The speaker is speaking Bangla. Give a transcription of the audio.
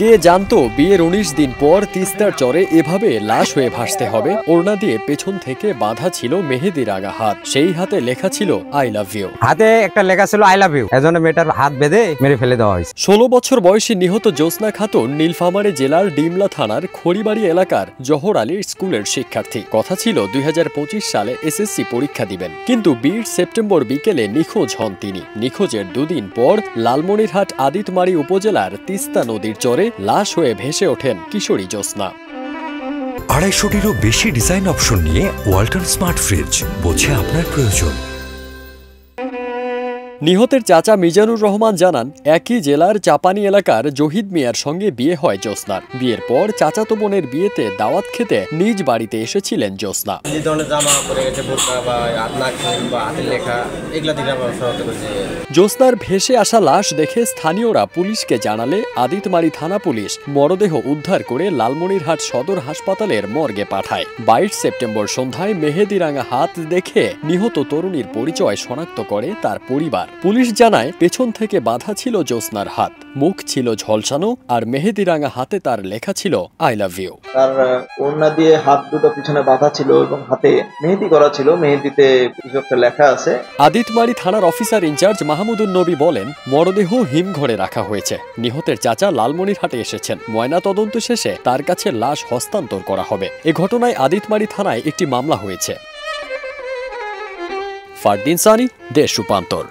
কে জানতো বিয়ের উনিশ দিন পর তিস্তার চরে এভাবে লাশ হয়ে ভাসতে হবে? ওড়না দিয়ে পেছন থেকে বাঁধা ছিল মেহেদি রাঙা হাত। সেই হাতে লেখা ছিল আই লাভ ইউ। হাতে একটা লেখা ছিল আই লাভ ইউ। এজন্য মেয়েটার হাত বেঁধে মেরে ফেলে দেওয়া হয়েছে। ষোলো বছর বয়সী নিহত জ্যোৎস্না খাতুন নীলফামারী জেলার ডিমলা থানার খড়িবাড়ি এলাকার জহর আলীর স্কুলের শিক্ষার্থী। কথা ছিল দুই হাজার পঁচিশ সালে এসএসসি পরীক্ষা দিবেন। কিন্তু বিশ সেপ্টেম্বর বিকেলে নিখোঁজ হন তিনি। নিখোঁজের দুদিন পর লালমনিরহাট আদিতমারি উপজেলার তিস্তা নদীর চরে লাশ হয়ে ভেসে ওঠেন কিশোরী জ্যোৎস্না। আড়াইশোটিরও বেশি ডিজাইন অপশন নিয়ে ওয়াল্টন স্মার্ট ফ্রিজ বোঝে আপনার প্রয়োজন। নিহতের চাচা মিজানুর রহমান জানান একই জেলার চাপানি এলাকার জহিদ মিয়ার সঙ্গে বিয়ে হয় জ্যোৎস্নার। বিয়ের পর চাচাতো বোনের বিয়েতে দাওয়াত খেতে নিজ বাড়িতে এসেছিলেন জ্যোৎস্না। জ্যোৎস্নার ভেসে আসা লাশ দেখে স্থানীয়রা পুলিশকে জানালে আদিতমারি থানা পুলিশ মরদেহ উদ্ধার করে লালমনিরহাট সদর হাসপাতালের মর্গে পাঠায়। বাইশ সেপ্টেম্বর সন্ধ্যায় মেহেদিরাঙা হাত দেখে নিহত তরুণীর পরিচয় শনাক্ত করে তার পরিবার। পুলিশ জানায় পেছন থেকে বাধা ছিল জ্যোৎস্নার হাত মুখ ছিল ঝলসানো আর মেহেদিরাঙা হাতে তার লেখা ছিল আই লাভ ইউ তার ওড়না দিয়ে হাত দুটো পিছনে বাঁধা ছিল এবং হাতে মেহেদি করা ছিল মেহেদিতে কিছু একটা লেখা আছে। আদিতমারি থানার অফিসার ইনচার্জ মাহমুদুর নবী বলেন মরদেহ হিমঘরে রাখা হয়েছে। নিহতের চাচা লালমনিরহাটে এসেছেন। ময়না তদন্ত শেষে তার কাছে লাশ হস্তান্তর করা হবে। এ ঘটনায় আদিতমারি থানায় একটি মামলা হয়েছে। ফারদিন সানি দেশ রূপান্তর।